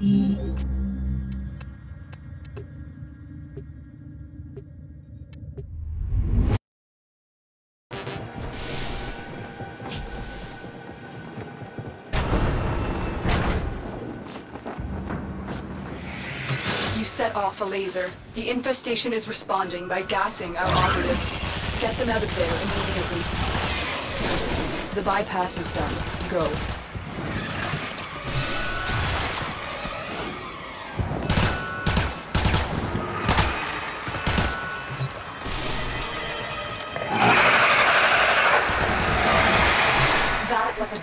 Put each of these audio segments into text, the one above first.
You set off a laser. The infestation is responding by gassing our operative. Get them out of there immediately. The bypass is done. Go.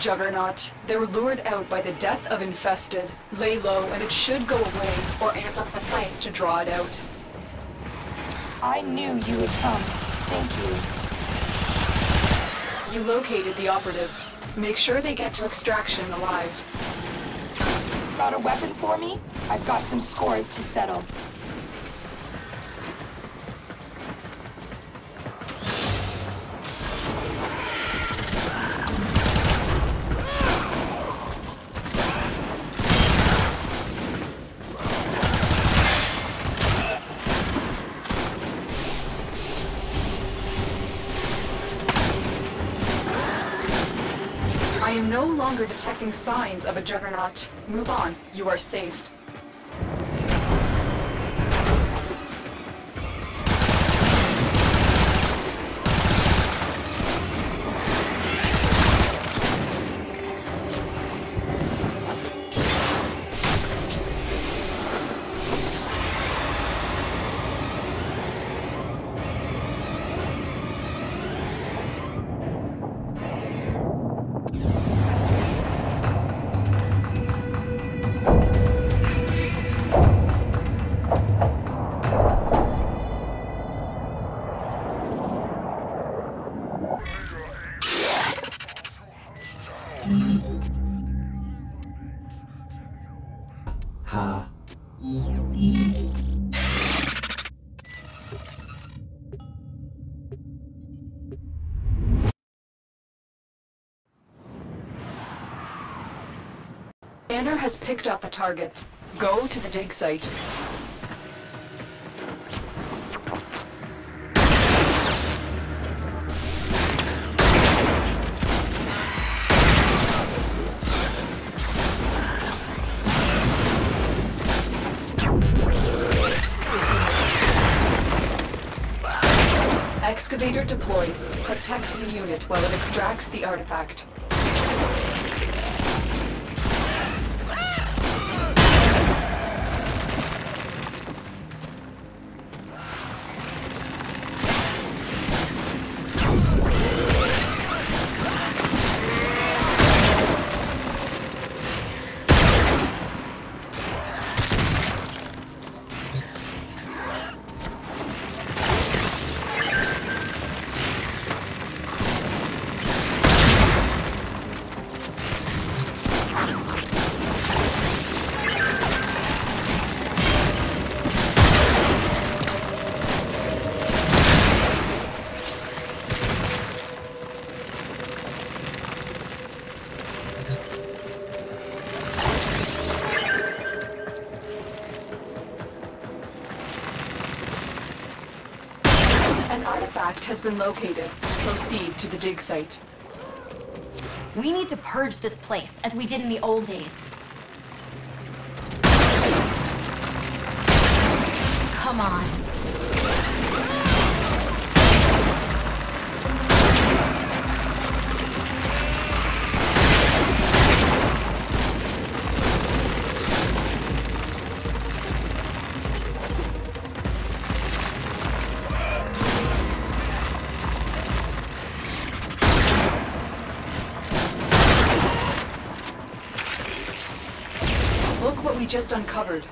Juggernaut. They were lured out by the death of infested. Lay low and it should go away, or amp up the fight to draw it out. I knew you would come. Thank you. You located the operative. Make sure they get to extraction alive. Got a weapon for me? I've got some scores to settle. Detecting signs of a juggernaut. Move on. You are safe. Has picked up a target. Go to the dig site. Excavator deployed. Protect the unit while it extracts the artifact. Been located. Proceed to the dig site. We need to purge this place, as we did in the old days. Come on. Just uncovered.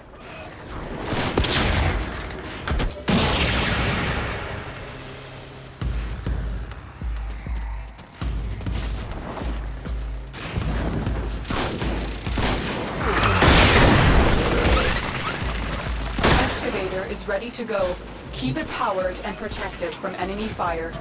Excavator is ready to go. Keep it powered and protected from enemy fire.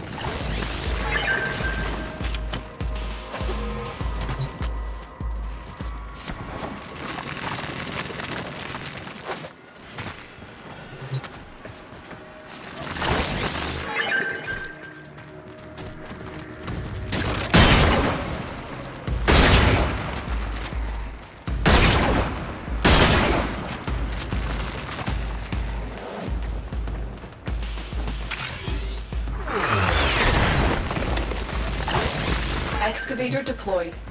Deployed.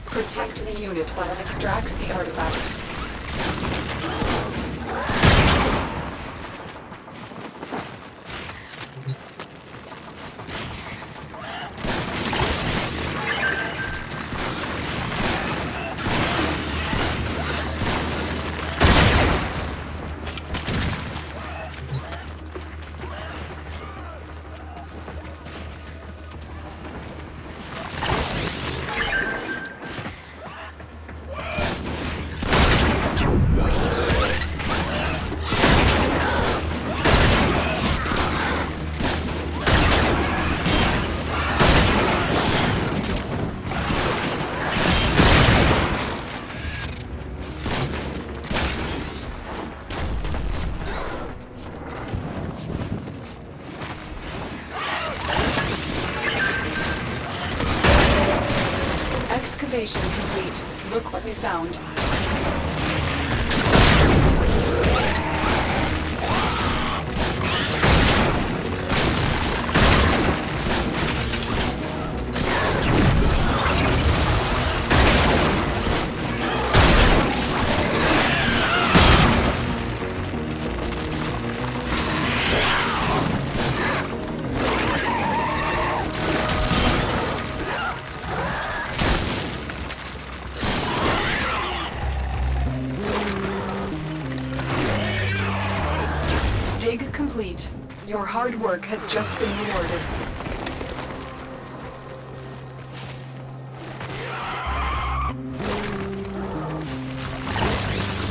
Your hard work has just been rewarded.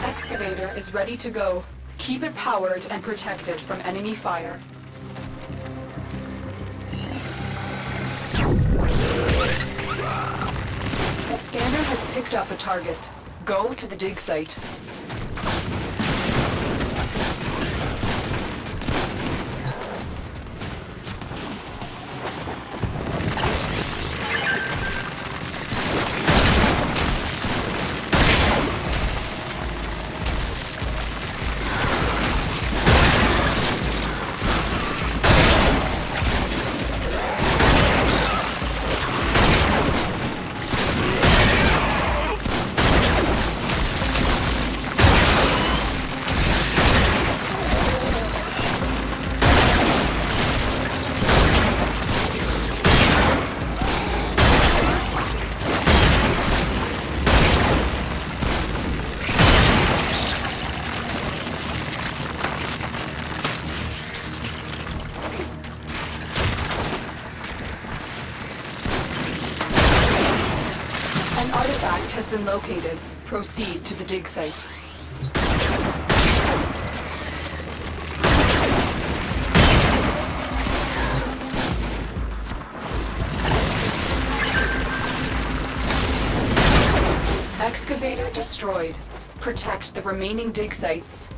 Excavator is ready to go. Keep it powered and protected from enemy fire. The scanner has picked up a target. Go to the dig site. Located. Proceed to the dig site. Excavator destroyed. Protect the remaining dig sites.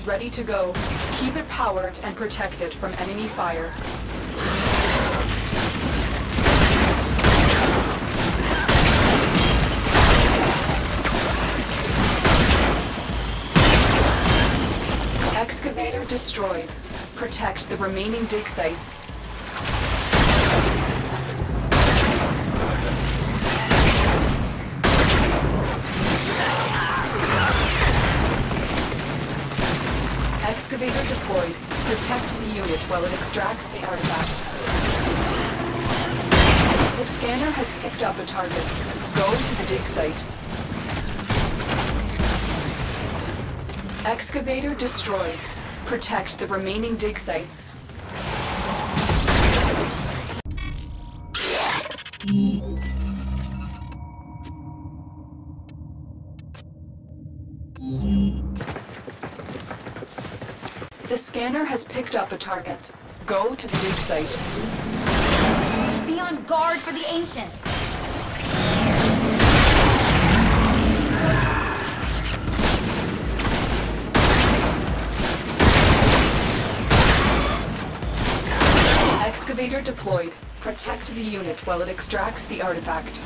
Is ready to go. Keep it powered and protected from enemy fire. Excavator destroyed. Protect the remaining dig sites. Picked up a target. Go to the dig site. Excavator destroyed. Protect the remaining dig sites. The scanner has picked up a target. Go to the dig site. Be on guard for the Ancients! Later deployed. Protect the unit while it extracts the artifact.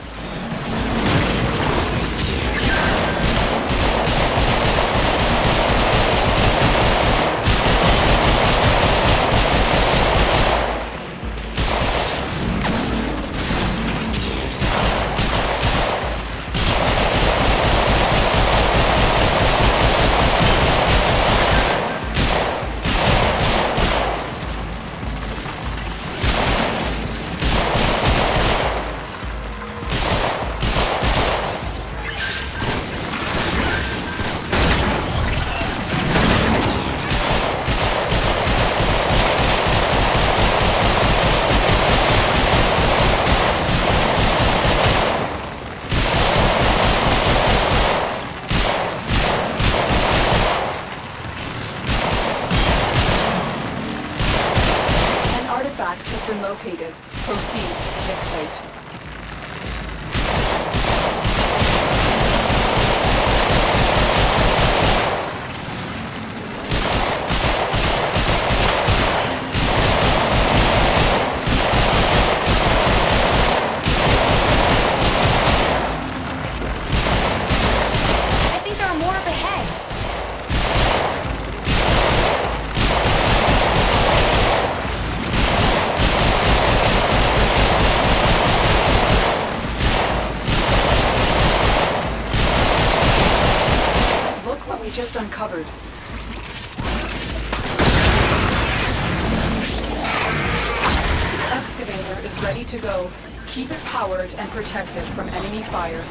ready to go. Keep it powered and protected from enemy fire.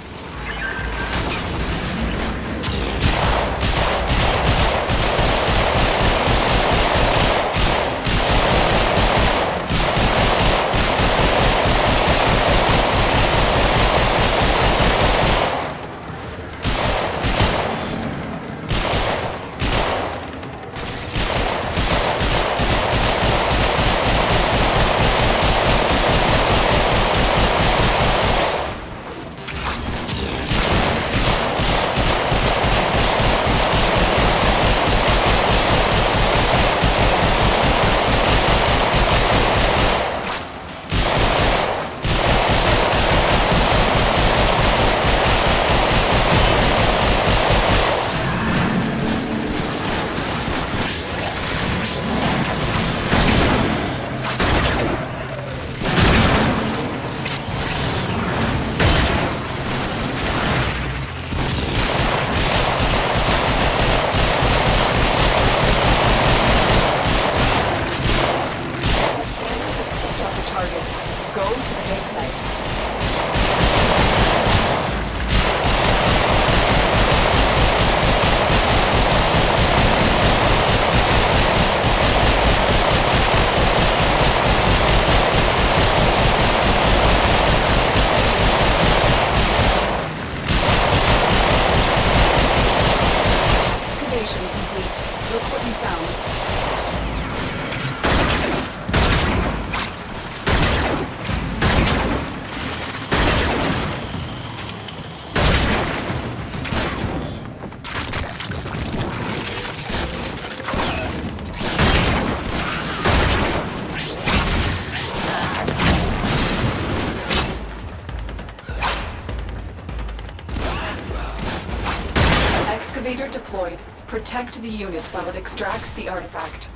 Leader deployed. Protect the unit while it extracts the artifact.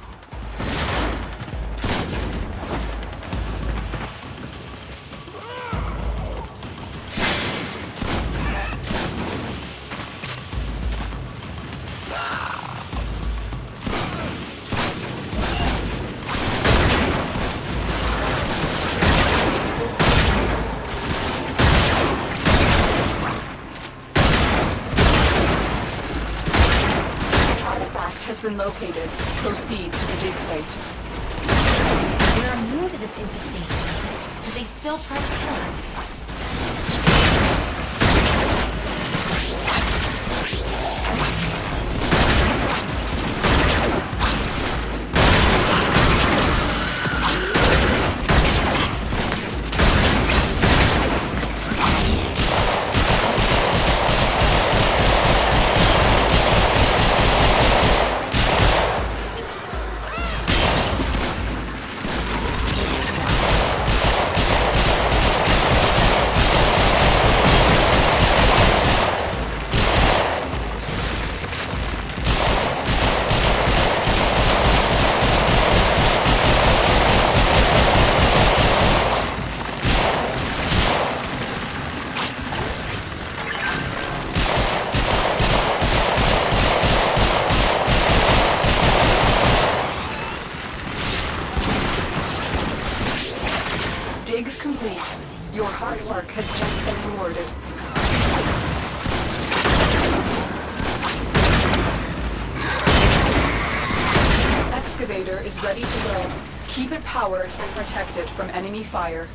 enemy fire.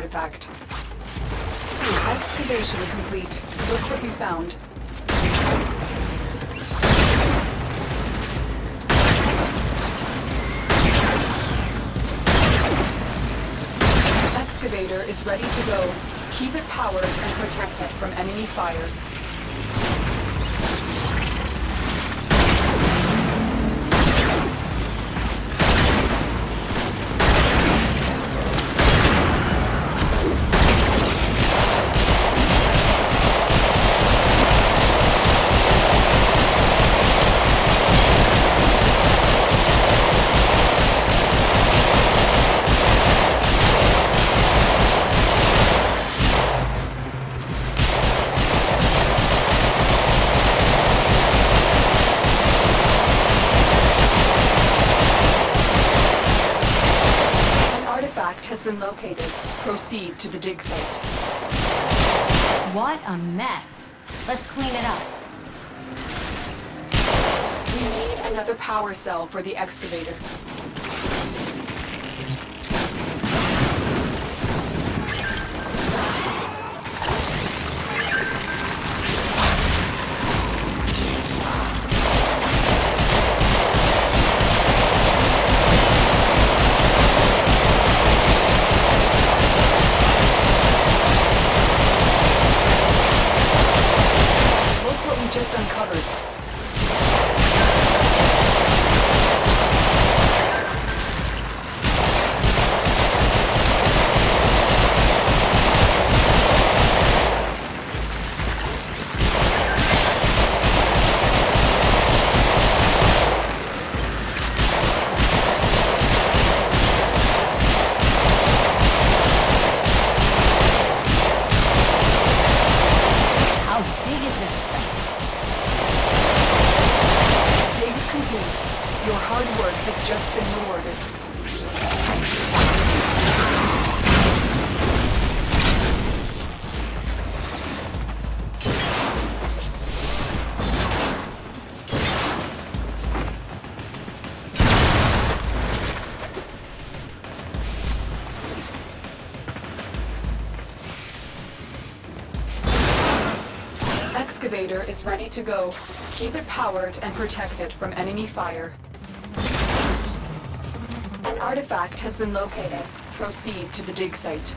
artifact. cell for the excavator. excavator is ready to go. Keep it powered and protected from enemy fire. An artifact has been located. Proceed to the dig site.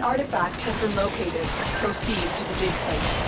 An artifact has been located. Proceed to the dig site.